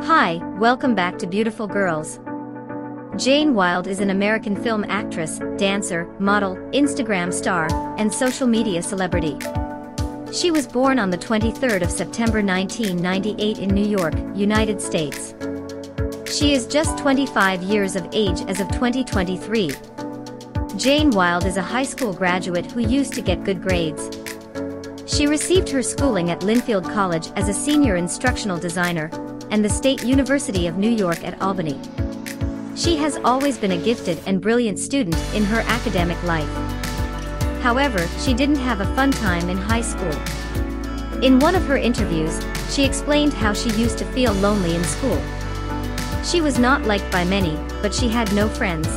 Hi, welcome back to Beautiful Girls. Jane Wilde is an American film actress, dancer, model, Instagram star, and social media celebrity. She was born on the 23rd of September 1998 in New York, United States. She is just 25 years of age as of 2023. Jane Wilde is a high school graduate who used to get good grades. She received her schooling at Linfield College as a senior instructional designer, and the State University of New York at Albany. She has always been a gifted and brilliant student in her academic life. However, she didn't have a fun time in high school. In one of her interviews, she explained how she used to feel lonely in school. She was not liked by many, but she had no friends.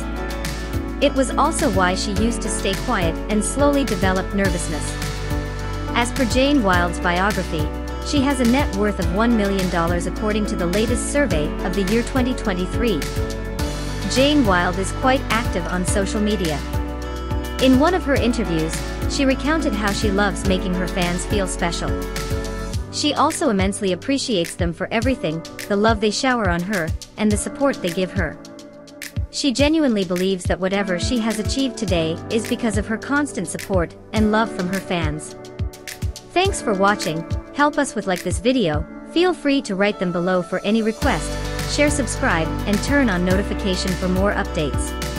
It was also why she used to stay quiet and slowly develop nervousness. As per Jane Wilde's biography, she has a net worth of $1 million according to the latest survey of the year 2023. Jane Wilde is quite active on social media. In one of her interviews, she recounted how she loves making her fans feel special. She also immensely appreciates them for everything, the love they shower on her, and the support they give her. She genuinely believes that whatever she has achieved today is because of her constant support and love from her fans. Thanks for watching, help us with like this video, feel free to write them below for any request, share subscribe and turn on notification for more updates.